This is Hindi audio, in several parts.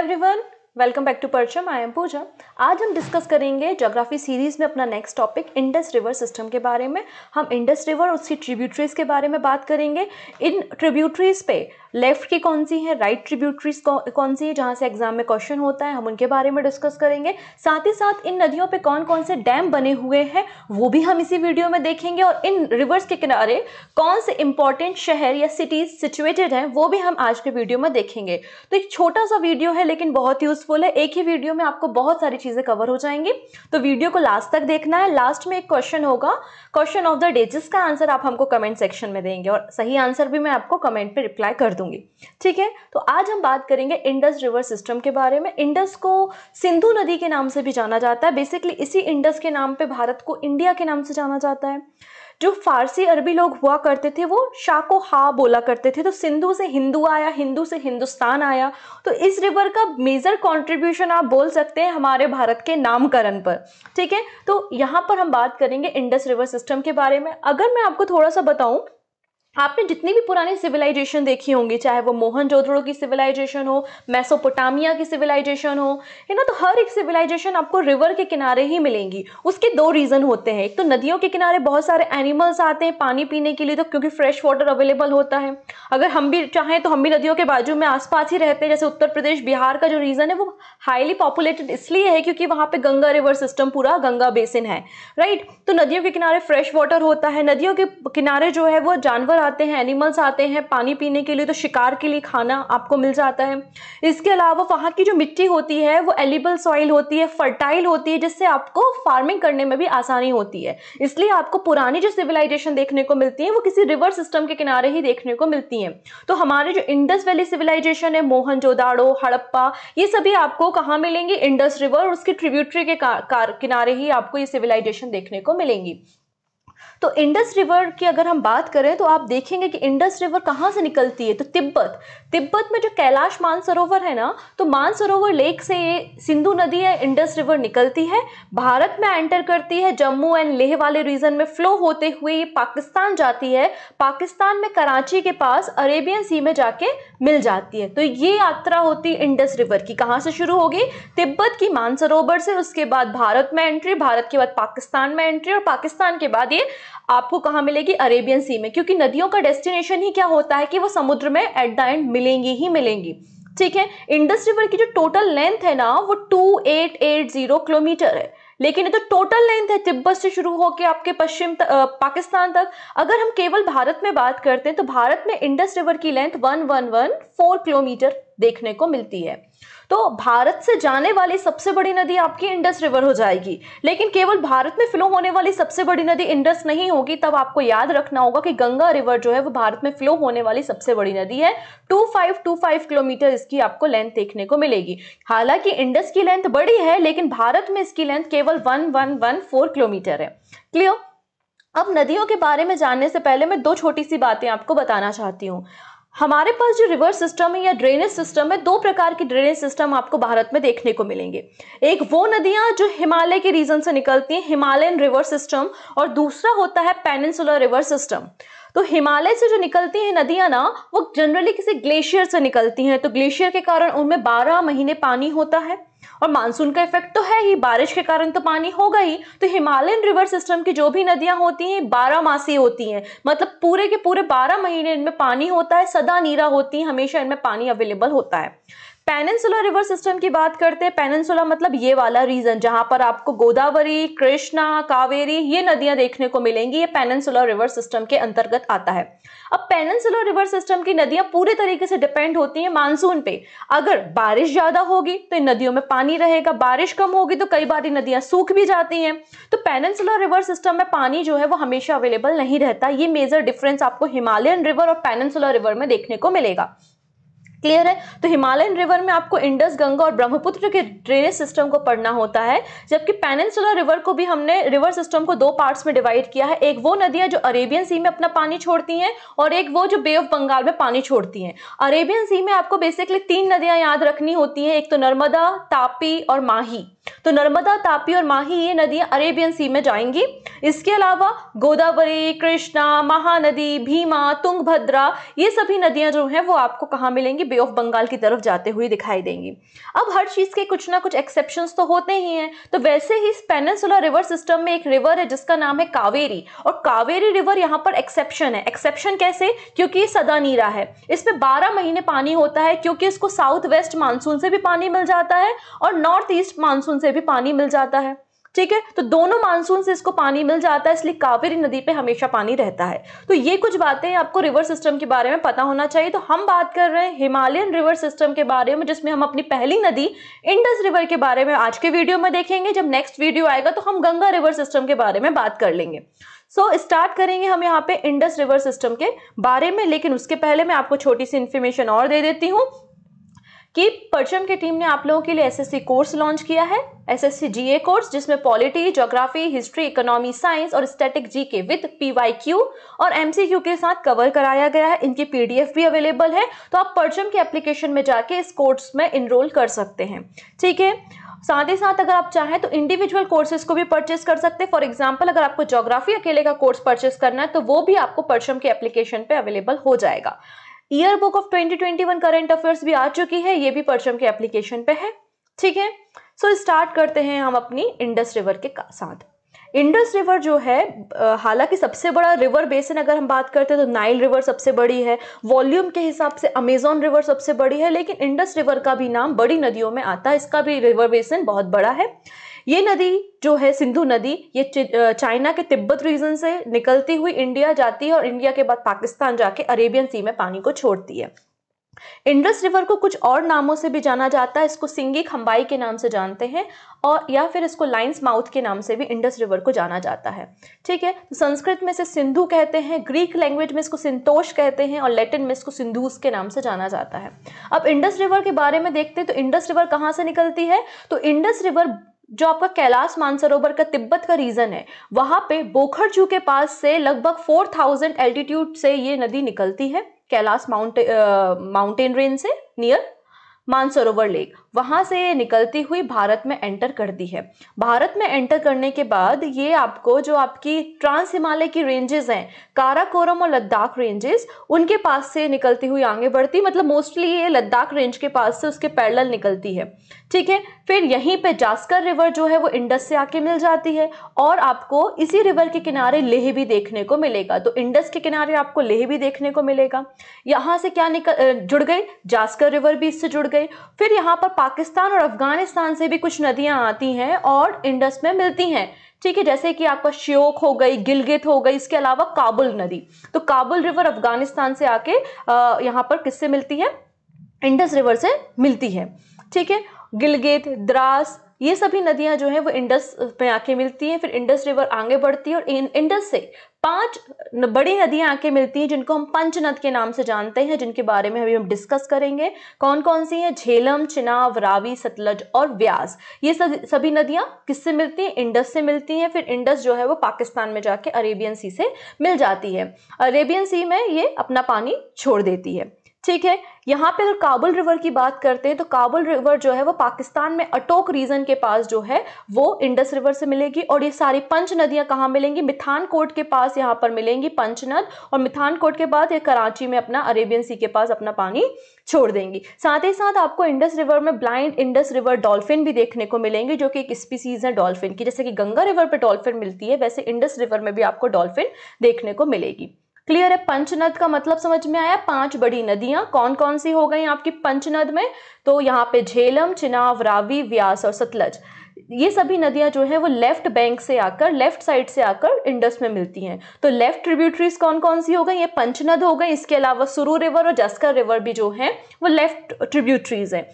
एवरीवन वेलकम बैक टू परचम आई एम पूजा आज हम डिस्कस करेंगे जोग्राफी सीरीज़ में अपना next topic Indus river system के बारे में। हम इंडस रिवर और उसकी ट्रिब्यूटरीज के बारे में बात करेंगे। इन ट्रिब्यूटरीज पे लेफ़्ट की कौन सी है, राइट ट्रिब्यूटरीज कौन सी है जहाँ से एग्ज़ाम में क्वेश्चन होता है, हम उनके बारे में डिस्कस करेंगे। साथ ही साथ इन नदियों पे कौन कौन से डैम बने हुए हैं, वो भी हम इसी वीडियो में देखेंगे। और इन रिवर्स के किनारे कौन से इंपॉर्टेंट शहर या सिटीज़ सिचुएटेड हैं, वो भी हम आज के वीडियो में देखेंगे। तो एक छोटा सा वीडियो है, लेकिन बहुत यूजफुल है। एक ही वीडियो में आपको बहुत सारी चीज़ें कवर हो जाएँगी। तो वीडियो को लास्ट तक देखना है। लास्ट में एक क्वेश्चन होगा। क्वेश्चन ऑफ़ द डे जिसका आंसर आप हमको कमेंट सेक्शन में देंगे। और सही आंसर भी मैं आपको कमेंट पर रिप्लाई कर दूँगी। ठीक है? तो आज हम बात करेंगे इंडस रिवर सिस्टम के बारे में। इंडस को सिंधु नदी के नाम से भी जाना जाता है। बेसिकली इसी इंडस के नाम पे भारत को इंडिया के नाम से जाना जाता है। जो फारसी अरबी लोग हुआ करते थे, वो शाको हा बोला करते थे। तो सिंधु से हिंदू आया, हिंदू से हिंदुस्तान आया। तो इस रिवर का मेजर कंट्रीब्यूशन आप बोल सकते हैं हमारे भारत के नामकरण पर। ठीक है? तो यहाँ पर हम बात करेंगे इंडस रिवर सिस्टम के बारे में। अगर मैं आपको थोड़ा सा बताऊँ आपने जितनी भी पुरानी सिविलाइजेशन देखी होंगी, चाहे वो मोहन जोधड़ो की सिविलाइजेशन हो मैसोपोटामिया की सिविलाइजेशन हो है ना तो हर एक सिविलाइजेशन आपको रिवर के किनारे ही मिलेंगी। उसके दो रीज़न होते हैं। एक तो नदियों के किनारे बहुत सारे एनिमल्स आते हैं पानी पीने के लिए तो क्योंकि फ्रेश वाटर अवेलेबल होता है। अगर हम भी चाहें तो हम भी नदियों के बाजू में आसपास ही रहते हैं। जैसे उत्तर प्रदेश, बिहार का जो रीज़न है, वो हाईली पॉपुलेटेड इसलिए है क्योंकि वहाँ पर गंगा रिवर सिस्टम पूरा गंगा बेसिन है राइट तो नदियों के किनारे फ्रेश वाटर होता है। नदियों के किनारे जो है, वो जानवर आते हैं एनिमल्स आते हैं, पानी पीने के लिए तो शिकार के लिए खाना आपको मिल जाता है। इसके अलावा वहाँ की जो मिट्टी होती है, वो एलिबल सॉइल होती है फर्टाइल होती है, जिससे आपको फ़ार्मिंग करने में भी आसानी होती है। इसलिए आपको पुरानी जो सिविलाइजेशन देखने को मिलती है, वो किसी रिवर सिस्टम के किनारे ही देखने को मिलती हैं। तो हमारे जो इंडस वैली सिविलाइजेशन है मोहन हड़प्पा, ये सभी आपको कहाँ मिलेंगे? इंडस रिवर उसके ट्रिब्यूटरी के किनारे ही आपको ये सिविलाइजेशन देखने को मिलेंगी। तो इंडस रिवर की अगर हम बात करें तो आप देखेंगे कि इंडस रिवर कहाँ से निकलती है? तो तिब्बत। तिब्बत में जो कैलाश मानसरोवर है ना तो मानसरोवर लेक से ये सिंधु नदी है इंडस रिवर निकलती है। भारत में एंटर करती है, जम्मू एंड लेह वाले रीजन में फ्लो होते हुए ये पाकिस्तान जाती है। पाकिस्तान में कराची के पास अरेबियन सी में जाके मिल जाती है। तो ये यात्रा होती है इंडस रिवर की। कहाँ से शुरू होगी? तिब्बत की मानसरोवर से। उसके बाद भारत में एंट्री भारत के बाद पाकिस्तान में एंट्री और पाकिस्तान के बाद ये आपको कहाँ मिलेगी? अरेबियन सी में। क्योंकि नदियों का डेस्टिनेशन ही क्या होता है कि वो समुद्र में एट द एंड मिलेंगी ही मिलेंगी। ठीक है? इंडस रिवर की जो टोटल लेंथ है ना, वो two eight eight zero kilometre है। लेकिन ये तो टोटल लेंथ है तिब्बत से शुरू होकर आपके पश्चिम पाकिस्तान तक। अगर हम केवल भारत में बात करते हैं तो भारत में इंडस रिवर की length one one one four kilometre देखने को मिलती है। तो भारत से जाने वाली सबसे बड़ी नदी आपकी इंडस रिवर हो जाएगी। लेकिन केवल भारत में फ्लो होने वाली सबसे बड़ी नदी इंडस नहीं होगी, तब आपको याद रखना होगा कि गंगा रिवर जो है, वो भारत में फ्लो होने वाली सबसे बड़ी नदी है। Two five two five kilometre इसकी आपको लेंथ देखने को मिलेगी। हालाँकि इंडस की लेंथ बड़ी है, लेकिन भारत में इसकी लेंथ केवल one one one four kilometre है। क्लियर अब नदियों के बारे में जानने से पहले मैं दो छोटी सी बातें आपको बताना चाहती हूँ। हमारे पास जो रिवर सिस्टम है या ड्रेनेज सिस्टम है, दो प्रकार की ड्रेनेज सिस्टम आपको भारत में देखने को मिलेंगे। एक वो नदियाँ जो हिमालय के रीजन से निकलती हैं, हिमालयन रिवर सिस्टम, और दूसरा होता है पेनिनसुलर रिवर सिस्टम। तो हिमालय से जो निकलती हैं नदियाँ ना, वो जनरली किसी ग्लेशियर से निकलती हैं तो ग्लेशियर के कारण उनमें बारह महीने पानी होता है। और मानसून का इफ़ेक्ट तो है ही। बारिश के कारण तो पानी होगा ही तो हिमालयन रिवर सिस्टम की जो भी नदियाँ होती हैं, बारह मासी होती हैं। मतलब पूरे के पूरे बारह महीने इनमें पानी होता है, सदा नीरा होती है, हमेशा इनमें पानी अवेलेबल होता है। पेनिनसुला रिवर सिस्टम की बात करते हैं। पेनिनसुला मतलब ये वाला रीजन जहाँ पर आपको गोदावरी, कृष्णा, कावेरी ये नदियाँ देखने को मिलेंगी। ये पेनिनसुला रिवर सिस्टम के अंतर्गत आता है। अब पेनिनसुला रिवर सिस्टम की नदियाँ पूरे तरीके से डिपेंड होती हैं मानसून पे। अगर बारिश ज़्यादा होगी तो इन नदियों में पानी रहेगा। बारिश कम होगी तो कई बार ये नदियाँ सूख भी जाती हैं। तो पेनिनसुला रिवर सिस्टम में पानी जो है वो हमेशा अवेलेबल नहीं रहता। ये मेजर डिफरेंस आपको हिमालयन रिवर और पेनिनसुला रिवर में देखने को मिलेगा। क्लियर है? तो हिमालयन रिवर में आपको इंडस, गंगा और ब्रह्मपुत्र के ड्रेनेज सिस्टम को पढ़ना होता है, जबकि पेनिनसुलर रिवर को भी हमने रिवर सिस्टम को दो पार्ट्स में डिवाइड किया है। एक वो नदियाँ जो अरेबियन सी में अपना पानी छोड़ती हैं और एक वो जो बे ऑफ़ बंगाल में पानी छोड़ती हैं। अरेबियन सी में आपको बेसिकली तीन नदियाँ याद रखनी होती हैं, एक तो नर्मदा, तापी और माही। तो नर्मदा, तापी और माही ये नदियाँ अरेबियन सी में जाएँगी। इसके अलावा गोदावरी, कृष्णा, महानदी, भीमा, तुंगभद्रा, ये सभी नदियाँ जो हैं वो आपको कहाँ मिलेंगी? बे ऑफ़ बंगाल की तरफ़ जाते हुए दिखाई देंगी। अब हर चीज़ के कुछ ना कुछ एक्सेप्शन तो होते ही हैं। तो वैसे ही पेनेंसुलर रिवर सिस्टम में एक रिवर है, जिसका नाम है कावेरी। और कावेरी रिवर यहाँ पर एक्सेप्शन है। एक्सेप्शन कैसे? क्योंकि ये सदा नीरा है। इसमें बारह महीने पानी होता है, क्योंकि इसको साउथ वेस्ट मानसून से भी पानी मिल जाता है और नॉर्थ ईस्ट मानसून से भी पानी मिल जाता है। ठीक है? तो दोनों मानसून से इसको पानी मिल जाता है इसलिए कावेरी नदी पे हमेशा पानी रहता है। तो ये कुछ बातें आपको रिवर सिस्टम के बारे में पता होना चाहिए। तो हम बात कर रहे हैं हिमालयन रिवर सिस्टम के बारे में जिसमें हम अपनी पहली नदी इंडस रिवर के बारे में आज के वीडियो में देखेंगे। जब नेक्स्ट वीडियो आएगा तो हम गंगा रिवर सिस्टम के बारे में बात कर लेंगे। सो so, स्टार्ट करेंगे हम यहाँ पे इंडस रिवर सिस्टम के बारे में लेकिन उसके पहले मैं आपको छोटी सी इन्फॉर्मेशन और दे देती हूँ। कि परचम की टीम ने आप लोगों के लिए एसएससी कोर्स लॉन्च किया है एसएससी जीए कोर्स जिसमें polity geography history economy science और स्टैटिक जीके विद पीवाईक्यू और एमसीक्यू के साथ कवर कराया गया है। इनकी पीडीएफ भी अवेलेबल है तो आप परचम के एप्लीकेशन में जाके इस कोर्स में इनरोल कर सकते हैं। ठीक है? साथ ही साथ अगर आप चाहें तो इंडिविजुअल कोर्सेज को भी परचेस कर सकते हैं। फॉर एग्ज़ाम्पल अगर आपको ज्योग्राफी अकेले का कोर्स परचेस करना है तो वो भी आपको परचम के एप्लीकेशन पे अवेलेबल हो जाएगा। Year book of 2021 current affairs भी आ चुकी है, ये भी परचम के एप्लीकेशन पे है, ठीक है? सो स्टार्ट करते हैं हम अपनी इंडस रिवर के साथ। इंडस रिवर जो है हालाँकि सबसे बड़ा रिवर बेसिन अगर हम बात करते हैं तो नाइल रिवर सबसे बड़ी है वॉल्यूम के हिसाब से अमेजोन रिवर सबसे बड़ी है, लेकिन इंडस रिवर का भी नाम बड़ी नदियों में आता है, इसका भी रिवर बेसिन बहुत बड़ा है। ये नदी जो है, सिंधु नदी, ये चाइना के तिब्बत रीजन से निकलती हुई इंडिया जाती है और इंडिया के बाद पाकिस्तान जाके अरेबियन सी में पानी को छोड़ती है। इंडस रिवर को कुछ और नामों से भी जाना जाता है, इसको सिंगी खंबाई के नाम से जानते हैं और, या फिर इसको लाइन्स माउथ के नाम से भी इंडस रिवर को जाना जाता है। ठीक है तो संस्कृत में इसे सिंधु कहते हैं ग्रीक लैंग्वेज में इसको सिंतोष कहते हैं और लैटिन में इसको सिंधुस के नाम से जाना जाता है। अब इंडस रिवर के बारे में देखते हैं तो इंडस रिवर कहाँ से निकलती है? तो इंडस रिवर जो आपका कैलाश मानसरोवर का तिब्बत का रीजन है, वहाँ पे बोखरजू के पास से लगभग 4000 एल्टीट्यूड से ये नदी निकलती है, कैलाश माउंटे माउंटेन रेंज से नियर मानसरोवर लेक वहाँ से ये निकलती हुई भारत में एंटर करती है। भारत में एंटर करने के बाद ये आपको जो आपकी ट्रांस हिमालय की रेंजेस हैं काराकोरम और लद्दाख रेंजेस उनके पास से निकलती हुई आगे बढ़ती मतलब मोस्टली ये लद्दाख रेंज के पास से उसके पैरल निकलती है। ठीक है? फिर यहीं पे जास्कर रिवर जो है वो इंडस से आके मिल जाती है और आपको इसी रिवर के किनारे लेह भी देखने को मिलेगा। तो इंडस के किनारे आपको लेह भी देखने को मिलेगा। यहाँ से क्या निकल जुड़ गई जास्कर रिवर भी इससे जुड़ गई फिर यहाँ पर पाकिस्तान और अफ़गानिस्तान से भी कुछ नदियाँ आती हैं और इंडस में मिलती हैं। ठीक है, जैसे कि आपका श्योक हो गई, गिलगित हो गई, इसके अलावा काबुल नदी। तो काबुल रिवर अफ़गानिस्तान से आके यहाँ पर किससे मिलती है? इंडस रिवर से मिलती है। ठीक है, गिलगित, द्रास, ये सभी नदियाँ जो हैं, वो इंडस में आके मिलती हैं, फिर इंडस रिवर आगे बढ़ती है और इंडस से पाँच बड़ी नदियाँ आके मिलती हैं जिनको हम पंचनद के नाम से जानते हैं, जिनके बारे में अभी हम डिस्कस करेंगे। कौन कौन सी हैं? झेलम, चिनाव, रावी, सतलज और व्यास। ये सभी नदियाँ किससे मिलती हैं? इंडस से मिलती हैं। फिर इंडस जो है वो पाकिस्तान में जाके अरेबियन सी से मिल जाती है। अरेबियन सी में ये अपना पानी छोड़ देती है। ठीक है, यहाँ पे अगर काबुल रिवर की बात करते हैं तो काबुल रिवर जो है, वो पाकिस्तान में अटोक रीजन के पास जो है, वो इंडस रिवर से मिलेगी और ये सारी पंच नदियाँ कहाँ मिलेंगी? मिथान कोट के पास यहाँ पर मिलेंगी पंचनद और मिथान कोट के बाद ये कराची में अपना अरेबियन सी के पास अपना पानी छोड़ देंगी। साथ ही साथ आपको इंडस रिवर में ब्लाइंड इंडस रिवर डॉल्फिन भी देखने को मिलेंगे, जो कि एक स्पीसीज है डॉल्फिन की। जैसे कि गंगा रिवर पर डॉल्फिन मिलती है, वैसे इंडस रिवर में भी आपको डॉल्फिन देखने को मिलेगी। क्लियर है, पंचनद का मतलब समझ में आया, पाँच बड़ी नदियाँ। कौन कौन सी हो गई आपकी पंचनद में? तो यहाँ पे झेलम, चिनाव, रावी, व्यास और सतलज। ये सभी नदियाँ जो है, वो लेफ़्ट बैंक से आकर लेफ़्ट साइड से आकर इंडस में मिलती हैं। तो लेफ़्ट ट्रिब्यूटरीज कौन कौन सी हो गई? ये पंचनद हो गई, इसके अलावा सुरू रिवर और जस्कर रिवर भी जो है, वो लेफ़्ट ट्रिब्यूटरीज हैं।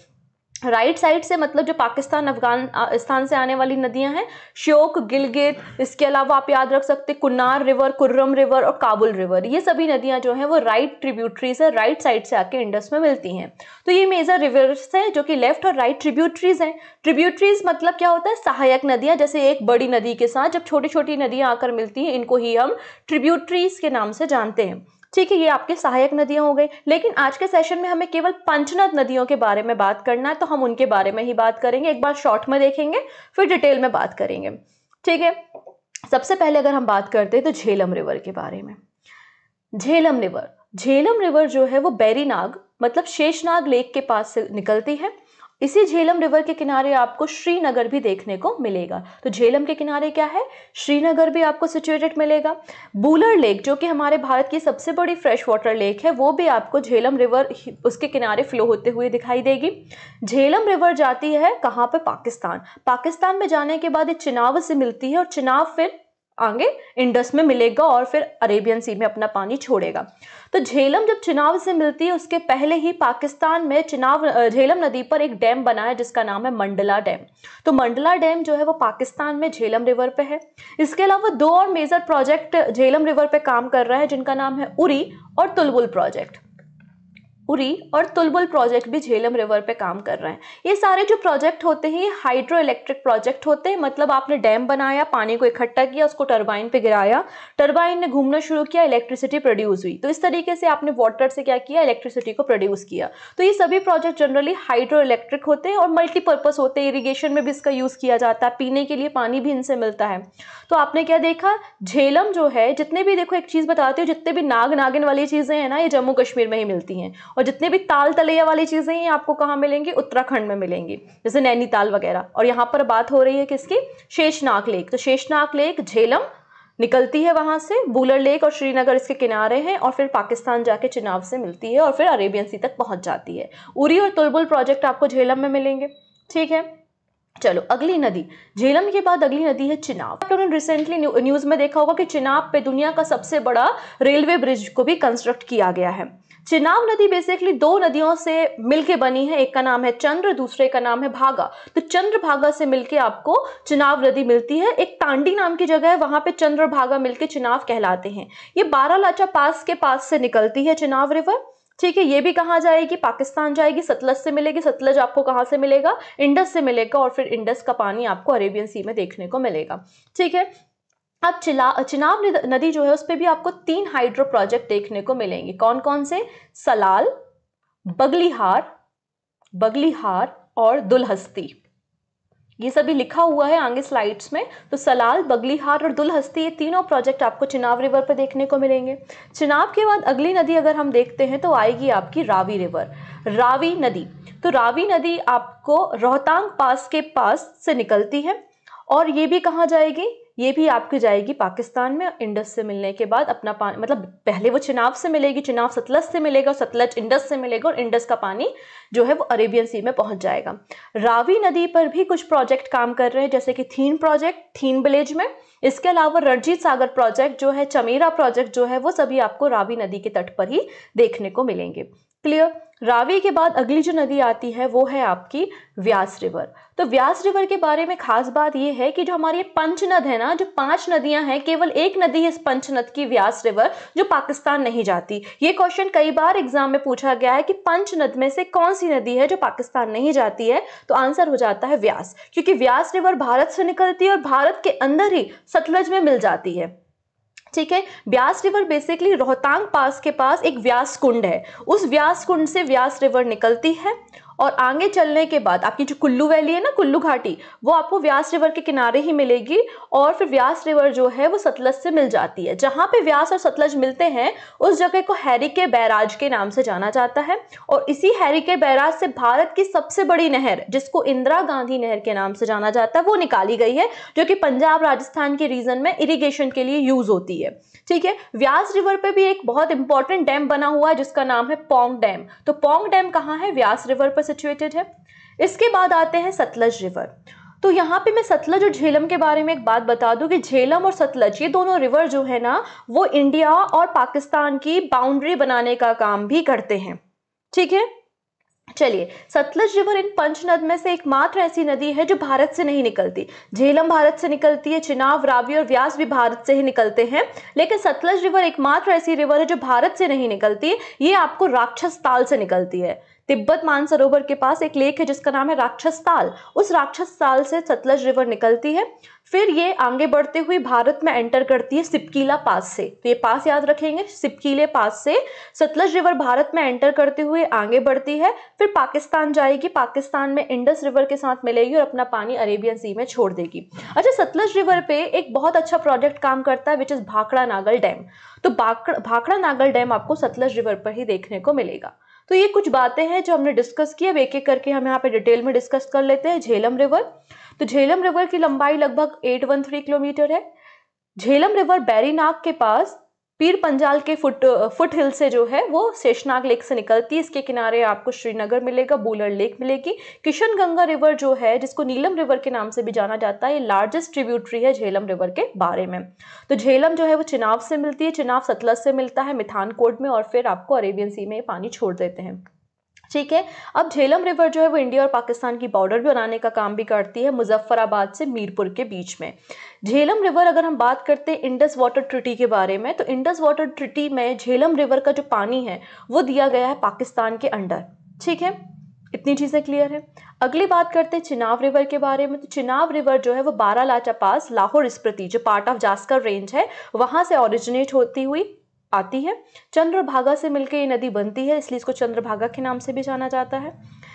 राइट right साइड से मतलब जो पाकिस्तान अफ़गानिस्तान से आने वाली नदियाँ हैं, श्योक, गिलगित, इसके अलावा आप याद रख सकते कुन्नार रिवर, कुर्रम रिवर और काबुल रिवर। ये सभी नदियाँ जो हैं, वो राइट ट्रिब्यूटरीज है, राइट साइड से आके इंडस में मिलती हैं। तो ये मेजर रिवर्स हैं जो कि लेफ़्ट और राइट ट्रिब्यूटरीज हैं। ट्रिब्यूटरीज मतलब क्या होता है? सहायक नदियाँ, जैसे एक बड़ी नदी के साथ जब छोटी छोटी नदियाँ आकर मिलती हैं, इनको ही हम ट्रिब्यूटरीज के नाम से जानते हैं। ठीक है, ये आपके सहायक नदियाँ हो गई। लेकिन आज के सेशन में हमें केवल पंचनद नदियों के बारे में बात करना है तो हम उनके बारे में ही बात करेंगे। एक बार शॉर्ट में देखेंगे, फिर डिटेल में बात करेंगे। ठीक है? सबसे पहले अगर हम बात करते हैं तो झेलम रिवर के बारे में। झेलम रिवर झेलम रिवर जो है, वो बैरीनाग मतलब शेषनाग लेक के पास से निकलती है। इसी झेलम रिवर के किनारे आपको श्रीनगर भी देखने को मिलेगा। तो झेलम के किनारे क्या है? श्रीनगर भी आपको सिचुएटेड मिलेगा। बूलर लेक जो कि हमारे भारत की सबसे बड़ी फ्रेश वाटर लेक है, वो भी आपको झेलम रिवर उसके किनारे फ्लो होते हुए दिखाई देगी। झेलम रिवर जाती है कहाँ पर पाकिस्तान। पाकिस्तान में जाने के बाद ये चिनाव से मिलती है और चिनाव फिर आगे इंडस में मिलेगा और फिर अरेबियन सी में अपना पानी छोड़ेगा। तो झेलम जब चिनाव से मिलती है, उसके पहले ही पाकिस्तान में चिनाव झेलम नदी पर एक डैम बना है, जिसका नाम है मंडला डैम। तो मंडला डैम जो है, वो पाकिस्तान में झेलम रिवर पे है। इसके अलावा दो और मेजर प्रोजेक्ट झेलम रिवर पे काम कर रहा है, जिनका नाम है उरी और तुलबुल प्रोजेक्ट। उरी और तुलबुल प्रोजेक्ट भी झेलम रिवर पे काम कर रहे हैं। ये सारे जो प्रोजेक्ट होते हैं, ये हाइड्रो इलेक्ट्रिक प्रोजेक्ट होते हैं। मतलब आपने डैम बनाया, पानी को इकट्ठा किया, उसको टरबाइन पे गिराया। टरबाइन ने घूमना शुरू किया इलेक्ट्रिसिटी प्रोड्यूस हुई। तो इस तरीके से आपने वाटर से क्या किया? इलेक्ट्रिसिटी को प्रोड्यूस किया। तो ये सभी प्रोजेक्ट जनरली हाइड्रो इलेक्ट्रिक होते हैं और मल्टीपर्पज़ होते हैं। इरीगेशन में भी इसका यूज़ किया जाता है। पीने के लिए पानी भी इनसे मिलता है। तो आपने क्या देखा? झेलम जो है, जितने भी देखो, एक चीज़ बताती हूँ, जितने भी नाग नागिन वाली चीज़ें हैं ना, ये जम्मू कश्मीर में ही मिलती हैं। और जितने भी ताल तलैया वाली चीज़ें हैं, आपको कहाँ मिलेंगी? उत्तराखंड में मिलेंगी। जैसे नैनीताल वगैरह। और यहाँ पर बात हो रही है किसकी? शेषनाग लेक। तो शेषनाग लेक झेलम निकलती है वहाँ से, बूलर लेक और श्रीनगर इसके किनारे हैं और फिर पाकिस्तान जाके चिनाब से मिलती है और फिर अरेबियन सी तक पहुँच जाती है। उरी और तुलबुल प्रोजेक्ट आपको झेलम में मिलेंगे। ठीक है? चलो, अगली नदी। झेलम के बाद अगली नदी है चिनाब। आप लोगों ने रिसेंटली न्यूज़ में देखा होगा कि चिनाब पे दुनिया का सबसे बड़ा रेलवे ब्रिज को भी कंस्ट्रक्ट किया गया है। चिनाब नदी बेसिकली दो नदियों से मिलके बनी है। एक का नाम है चंद्र, दूसरे का नाम है भागा। तो चंद्र, भागा से मिलके आपको चिनाब नदी मिलती है। एक तांडी नाम की जगह है, वहाँ पे चंद्र भागा मिलके चिनाब कहलाते हैं। ये बारह लाचा पास के पास से निकलती है चिनाब रिवर ठीक है, ये भी कहाँ जाएगी? पाकिस्तान जाएगी। सतलज से मिलेगी। सतलज आपको कहाँ से मिलेगा? इंडस से मिलेगा और फिर इंडस का पानी आपको अरेबियन सी में देखने को मिलेगा। ठीक है अब चिला चिनाब नदी जो है उस पर भी आपको तीन हाइड्रो प्रोजेक्ट देखने को मिलेंगे। कौन कौन से? सलाल, बगलीहार बगलीहार और दुलहस्ती। ये सभी लिखा हुआ है आगे स्लाइड्स में। तो सलाल, बगलीहार और दुलहस्ती ये तीनों प्रोजेक्ट आपको चिनाब रिवर पर देखने को मिलेंगे। चिनाब के बाद अगली नदी अगर हम देखते हैं तो आएगी आपकी रावी रिवर रावी नदी। तो रावी नदी आपको रोहतांग पास के पास से निकलती है और ये भी कहाँ जाएगी? ये भी आपकी जाएगी पाकिस्तान में इंडस से मिलने के बाद अपना पानी मतलब पहले वो चिनाब से मिलेगी चिनाब सतलज से मिलेगा और सतलज इंडस से मिलेगा और इंडस का पानी जो है वो अरेबियन सी में पहुँच जाएगा। रावी नदी पर भी कुछ प्रोजेक्ट काम कर रहे हैं, जैसे कि थीन प्रोजेक्ट, थीन विलेज में। इसके अलावा रणजीत सागर प्रोजेक्ट जो है, चमेरा प्रोजेक्ट जो है, वो सभी आपको रावी नदी के तट पर ही देखने को मिलेंगे। क्लियर रावी के बाद अगली जो नदी आती है, वो है आपकी व्यास रिवर तो व्यास रिवर के बारे में खास बात ये है कि जो हमारी पंचनद है ना, जो पाँच नदियाँ हैं, केवल एक नदी है इस पंचनद की व्यास रिवर जो पाकिस्तान नहीं जाती. ये क्वेश्चन कई बार एग्ज़ाम में पूछा गया है कि पंचनद में से कौन सी नदी है जो पाकिस्तान नहीं जाती है? तो आंसर हो जाता है व्यास. क्योंकि व्यास रिवर भारत से निकलती है और भारत के अंदर ही सतलज में मिल जाती है. ठीक है? Beas river basically Rohtang pass के पास एक व्यास कुंड है। उस व्यास कुंड से व्यास रिवर निकलती है और आगे चलने के बाद आपकी जो कुल्लू वैली है ना, कुल्लू घाटी, वो आपको व्यास रिवर के किनारे ही मिलेगी और फिर व्यास रिवर जो है, वो सतलज से मिल जाती है। जहाँ पे व्यास और सतलज मिलते हैं, उस जगह को हैरी के बैराज के नाम से जाना जाता है और इसी हैरी के बैराज से भारत की सबसे बड़ी नहर, जिसको इंदिरा गांधी नहर के नाम से जाना जाता है, वो निकाली गई है, जो कि पंजाब राजस्थान के रीजन में इरीगेशन के लिए यूज़ होती है। ठीक है? व्यास रिवर पे भी एक बहुत इंपॉर्टेंट डैम बना हुआ है, जिसका नाम है पोंग डैम। तो पोंग डैम कहाँ है? व्यास रिवर पर सिचुएटेड है। इसके बाद आते हैं सतलज रिवर तो यहाँ पे मैं सतलज और झेलम के बारे में एक बात बता दूँ कि झेलम और सतलज, ये दोनों रिवर जो है ना, वो इंडिया और पाकिस्तान की बाउंड्री बनाने का काम भी करते हैं। ठीक है? चलिए, सतलज रिवर इन पंचनद में से एकमात्र ऐसी नदी है जो भारत से नहीं निकलती। झेलम भारत से निकलती है, चिनाव, रावी और व्यास भी भारत से ही निकलते हैं। लेकिन सतलज रिवर एकमात्र ऐसी रिवर है जो भारत से नहीं निकलती, ये आपको राक्षस ताल से निकलती है। तिब्बत मानसरोवर के पास एक लेक है, जिसका नाम है राक्षस ताल। उस राक्षस ताल से सतलज रिवर निकलती है। फिर ये आगे बढ़ते हुए भारत में एंटर करती है सिपकीला पास से। तो ये पास याद रखेंगे, सिपकीले पास से सतलज रिवर भारत में एंटर करते हुए आगे बढ़ती है। फिर पाकिस्तान जाएगी, पाकिस्तान में इंडस रिवर के साथ मिलेगी और अपना पानी अरेबियन सी में छोड़ देगी। अच्छा सतलज रिवर पे एक बहुत अच्छा प्रोजेक्ट काम करता है which is Bhakra Nangal dam. तो भाखड़ा नागल डैम आपको सतलज रिवर पर ही देखने को मिलेगा। तो ये कुछ बातें हैं जो हमने डिस्कस किया अब एक एक करके हम यहाँ पे डिटेल में डिस्कस कर लेते हैं। झेलम रिवर तो झेलम रिवर की लंबाई लगभग 813 किलोमीटर है। झेलम रिवर बैरीनाग के पास पीर पंजाल के फुट फुट हिल से जो है वो शेषनाग लेक से निकलती है। इसके किनारे आपको श्रीनगर मिलेगा, बूलर लेक मिलेगी। किशन गंगा रिवर जो है, जिसको नीलम रिवर के नाम से भी जाना जाता है, ये लार्जेस्ट ट्रिब्यूटरी है झेलम रिवर के बारे में। तो झेलम जो है वो चिनाव से मिलती है, चिनाव सतलज से मिलता है मिथानकोट में और फिर आपको अरेबियन सी में पानी छोड़ देते हैं। ठीक है। अब झेलम रिवर जो है वो इंडिया और पाकिस्तान की बॉर्डर भी बनाने का काम भी करती है मुजफ्फराबाद से मीरपुर के बीच में। झेलम रिवर अगर हम बात करते हैं इंडस वाटर ट्रिटी के बारे में तो इंडस वाटर ट्रिटी में झेलम रिवर का जो पानी है, वो दिया गया है पाकिस्तान के अंडर। ठीक है? इतनी चीज़ें क्लियर है। अगली बात करते हैं चिनाव रिवर के बारे में। तो चिनाव रिवर जो है वो बारह लाचा पास लाहौर स्प्रति जो पार्ट ऑफ़ जास्कर रेंज है, वहाँ से ऑरिजिनेट होती हुई आती है। चंद्रभागा से मिलकर ये नदी बनती है, इसलिए इसको चंद्रभागा के नाम से भी जाना जाता है।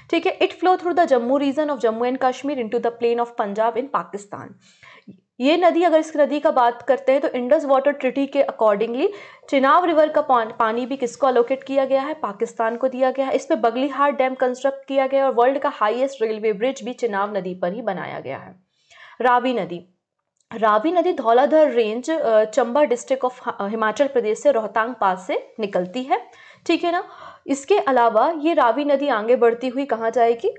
ठीक है it flow through the Jammu region of Jammu and Kashmir into the plain of Punjab in Pakistan ये नदी अगर इस नदी का बात करते हैं तो इंडस वाटर ट्रिटी के अकॉर्डिंगली चिनाव रिवर का पानी भी किसको अलोकेट किया गया है? पाकिस्तान को दिया गया है। इसमें बगलीहार डैम कंस्ट्रक्ट किया गया और वर्ल्ड का हाईएस्ट रेलवे ब्रिज भी चिनाव नदी पर ही बनाया गया है। रावी नदी। रावी नदी Dhauladhar range Chamba district of Himachal Pradesh से रोहतांग पास से निकलती है। ठीक है ना? इसके अलावा ये रावी नदी आगे बढ़ती हुई कहाँ जाएगी?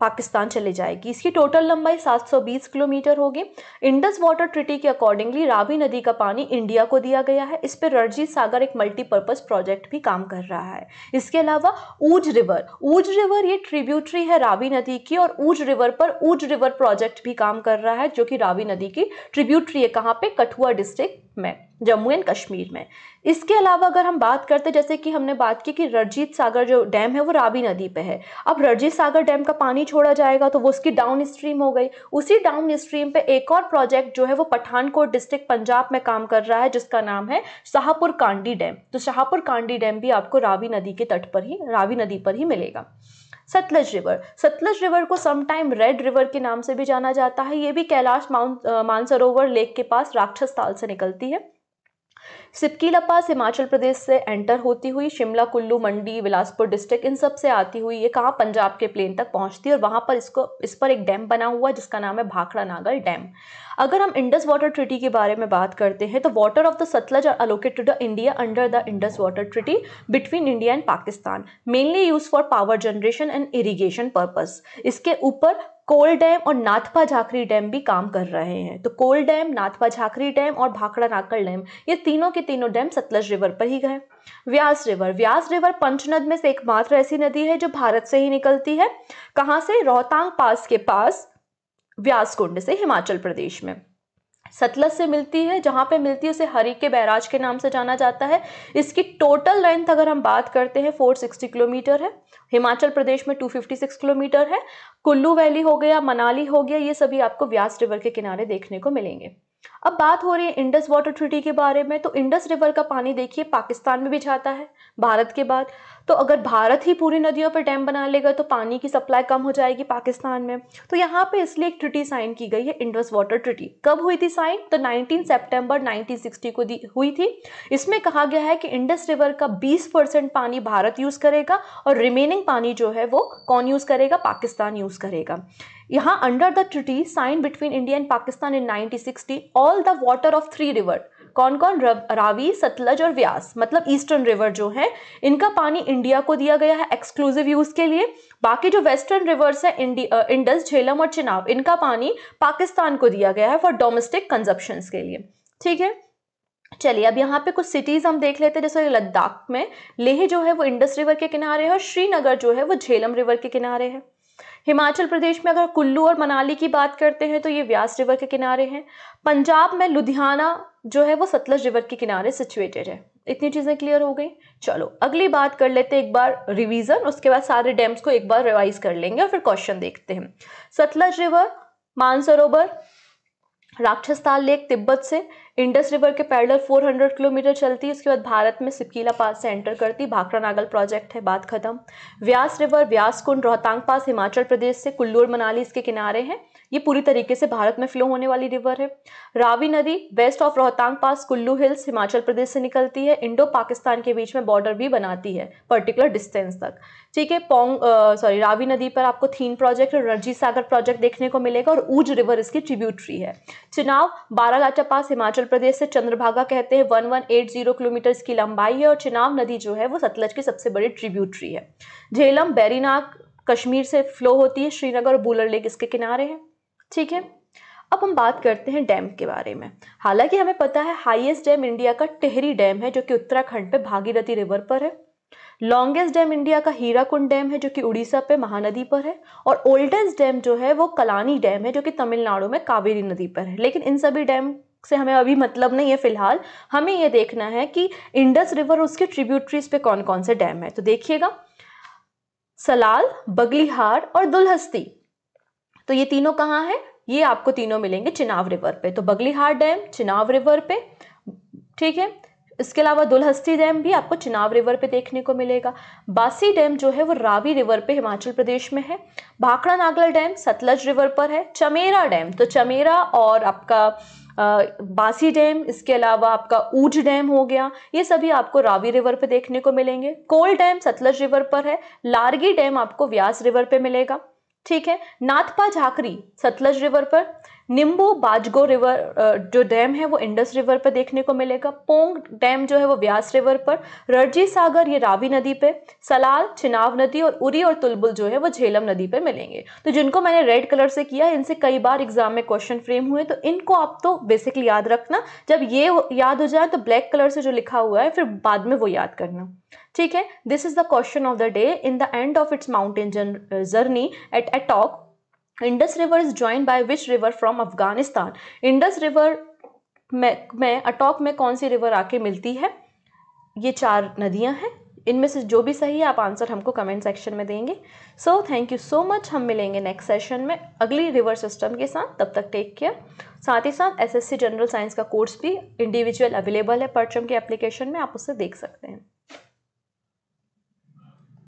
पाकिस्तान चले जाएगी। इसकी टोटल लंबाई 720 किलोमीटर होगी। इंडस वाटर ट्रिटी के अकॉर्डिंगली रावी नदी का पानी इंडिया को दिया गया है। इस पर रणजीत सागर एक मल्टीपर्पज़ प्रोजेक्ट भी काम कर रहा है। इसके अलावा ऊज रिवर ऊज रिवर ये ट्रिब्यूटरी है रावी नदी की और ऊज रिवर पर ऊज रिवर प्रोजेक्ट भी काम कर रहा है, जो कि रावी नदी की ट्रिब्यूटरी है कहाँ पे? कठुआ डिस्ट्रिक्ट में। जम्मू एंड कश्मीर में। इसके अलावा अगर हम बात करते, जैसे कि हमने बात की कि रणजीत सागर जो डैम है, वो रावी नदी पे है। अब रणजीत सागर डैम का पानी छोड़ा जाएगा तो वो उसकी डाउन स्ट्रीम हो गई। उसी डाउन स्ट्रीम पे एक और प्रोजेक्ट जो है, वो पठानकोट डिस्ट्रिक्ट पंजाब में काम कर रहा है, जिसका नाम है शाहपुर कांडी डैम। तो शाहपुर कांडी डैम भी आपको रावी नदी के तट पर ही रावी नदी पर ही मिलेगा। सतलज रिवर। सतलज रिवर को समटाइम रेड रिवर के नाम से भी जाना जाता है। ये भी कैलाश माउंट, मानसरोवर लेक के पास राक्षस ताल से निकलती है। सिपकी लपास हिमाचल प्रदेश से एंटर होती हुई शिमला, कुल्लू, मंडी, बिलासपुर डिस्ट्रिक्ट, इन सबसे आती हुई ये कहाँ पंजाब के प्लेन तक पहुँचती है और वहाँ पर इसको, इस पर एक डैम बना हुआ है, जिसका नाम है भाखड़ा नागल डैम। अगर हम इंडस वाटर ट्रिटी के बारे में बात करते हैं तो water of the Sutlej are allocated the India under the Indus water treaty between India and Pakistan mainly use for power generation and irrigation purpose इसके ऊपर कोल डैम और नाथपा झाकरी डैम भी काम कर रहे हैं। तो कोल डैम, नाथपा झाकरी डैम और भाखड़ा नाकल डैम, ये तीनों के तीनों डैम सतलज रिवर पर ही गए। व्यास रिवर व्यास रिवर पंचनद में से एकमात्र ऐसी नदी है जो भारत से ही निकलती है। कहाँ से? रोहतांग पास के पास व्यास कुंड से हिमाचल प्रदेश में। सतलज से मिलती है, जहाँ पे मिलती है उसे हरी के बैराज के नाम से जाना जाता है। इसकी टोटल लेंथ अगर हम बात करते हैं 460 किलोमीटर है। हिमाचल प्रदेश में 256 किलोमीटर है। कुल्लू वैली हो गया, मनाली हो गया, ये सभी आपको व्यास रिवर के किनारे देखने को मिलेंगे। अब बात हो रही है इंडस वाटर ट्रिटी के बारे में तो इंडस रिवर का पानी देखिए, पाकिस्तान में भी जाता है, भारत के बाद। तो अगर भारत ही पूरी नदियों पर डैम बना लेगा तो पानी की सप्लाई कम हो जाएगी पाकिस्तान में। तो यहाँ पे इसलिए एक ट्रिटी साइन की गई है, इंडस वाटर ट्रिटी। कब हुई थी साइन? तो 19 सितंबर 1960 को दी हुई थी। इसमें कहा गया है कि इंडस रिवर का 20 परसेंट पानी भारत यूज़ करेगा, और रिमेनिंग पानी जो है वो कौन यूज़ करेगा? पाकिस्तान यूज़ करेगा। यहाँ under the treaty sign between India and Pakistan in 1960 all the water of three river कौन कौन रावी सतलज और व्यास मतलब ईस्टर्न रिवर जो है, इनका पानी इंडिया को दिया गया है एक्सक्लूसिव यूज़ के लिए। बाकी जो वेस्टर्न रिवर्स है इंडस झेलम और चिनाब इनका पानी पाकिस्तान को दिया गया है फॉर डोमेस्टिक कंजप्शन के लिए। ठीक है? चलिए, अब यहाँ पे कुछ सिटीज़ हम देख लेते हैं, जैसे लद्दाख में, लेह जो है वो इंडस रिवर के किनारे है और श्रीनगर जो है वो झेलम रिवर के किनारे है। हिमाचल प्रदेश में अगर कुल्लू और मनाली की बात करते हैं तो ये व्यास रिवर के किनारे हैं। पंजाब में लुधियाना जो है, वो सतलज रिवर के किनारे सिचुएटेड है। इतनी चीज़ें क्लियर हो गई। चलो, अगली बात कर लेते एक बार रिवीजन उसके बाद सारे डैम्स को एक बार रिवाइज कर लेंगे और फिर क्वेश्चन देखते हैं। सतलज रिवर मानसरोवर, राक्षसताल लेक तिब्बत से इंडस रिवर के पैरल 400 किलोमीटर चलती है उसके बाद भारत में सिपकीला पास से एंटर करती भाखरा नागल प्रोजेक्ट है, बात खत्म। व्यास रिवर व्यास कुंड रोहतांग पास, हिमाचल प्रदेश से कुल्लूर, मनाली, इसके किनारे हैं। ये पूरी तरीके से भारत में फ्लो होने वाली रिवर है। रावी नदी west of Rohtang pass Kullu hills Himachal Pradesh से निकलती है। इंडो पाकिस्तान के बीच में बॉर्डर भी बनाती है पर्टिकुलर डिस्टेंस तक। ठीक है, पोंग सॉरी रावी नदी पर आपको थीन प्रोजेक्ट और रंजीत सागर प्रोजेक्ट देखने को मिलेगा और ऊज रिवर इसकी ट्रिब्यूटरी है। चिनाव बारालाचा पास हिमाचल प्रदेश से चंद्रभागा कहते हैं। One one eight zero kilometre इसकी लंबाई है और चिनाव नदी जो है वो सतलज की सबसे बड़ी ट्रिब्यूटरी है। झेलम, बैरीनाग, कश्मीर से फ्लो होती है। श्रीनगर और बूलर लेक इसके किनारे हैं। ठीक है? अब हम बात करते हैं डैम के बारे में। हालाँकि हमें पता है हाईएस्ट डैम इंडिया का टेहरी डैम है, जो कि उत्तराखंड पे भागीरथी रिवर पर है। लॉन्गेस्ट डैम इंडिया का हीराकुंड डैम है, जो कि उड़ीसा पे महानदी पर है। और ओल्डेस्ट डैम जो है, वो कलानी डैम है, जो कि तमिलनाडु में कावेरी नदी पर है। लेकिन इन सभी डैम से हमें अभी मतलब नहीं है फ़िलहाल। हमें ये देखना है कि इंडस रिवर उसके ट्रिब्यूटरीज पे कौन कौन से डैम है। तो देखिएगा, सलाल, बगलीहार और दुलहस्ती। तो ये तीनों कहाँ है? ये आपको तीनों मिलेंगे चिनाव रिवर पे। तो बगलीहार डैम, चिनाव रिवर पे, ठीक है? इसके अलावा दुलहस्ती डैम भी आपको चिनाव रिवर पे देखने को मिलेगा। बासी डैम जो है, वो रावी रिवर पे हिमाचल प्रदेश में है। भाखड़ा नागल डैम सतलज रिवर पर है। चमेरा डैम तो चमेरा और आपका बासी डैम, इसके अलावा आपका ऊज डैम हो गया। ये सभी आपको रावी रिवर पे देखने को मिलेंगे। कोल डैम सतलज रिवर पर है। लारगी डैम आपको व्यास रिवर पे मिलेगा। ठीक है? नाथपा झाकरी, सतलज रिवर पर, निम्बू बाजगो रिवर जो डैम है, वो इंडस रिवर पर देखने को मिलेगा। पोंग डैम जो है, वो व्यास रिवर पर रड़जी सागर, ये रावी नदी पे, सलाल, चिनाव नदी और उरी और तुलबुल जो है, वो झेलम नदी पे मिलेंगे। तो जिनको मैंने रेड कलर से किया, इनसे कई बार एग्ज़ाम में क्वेश्चन फ्रेम हुए तो इनको आप तो बेसिकली याद रखना। जब ये याद हो जाए तो ब्लैक कलर से जो लिखा हुआ है, फिर बाद में वो याद करना। ठीक है? This is the question of the day in the end of its mountain journey at Attock Indus river is join by which river from Afghanistan Indus river में में अटॉक में कौन सी रिवर आके मिलती है? ये चार नदियाँ हैं। इनमें से जो भी सही है, आप आंसर हमको कमेंट सेक्शन में देंगे। So thank you so much हम मिलेंगे नेक्स्ट सेशन में अगली रिवर सिस्टम के साथ। तब तक टेक केयर साथ ही साथ एसएससी जनरल साइंस का कोर्स भी इंडिविजुअल अवेलेबल है। परचम के एप्लीकेशन में आप उसे देख सकते हैं।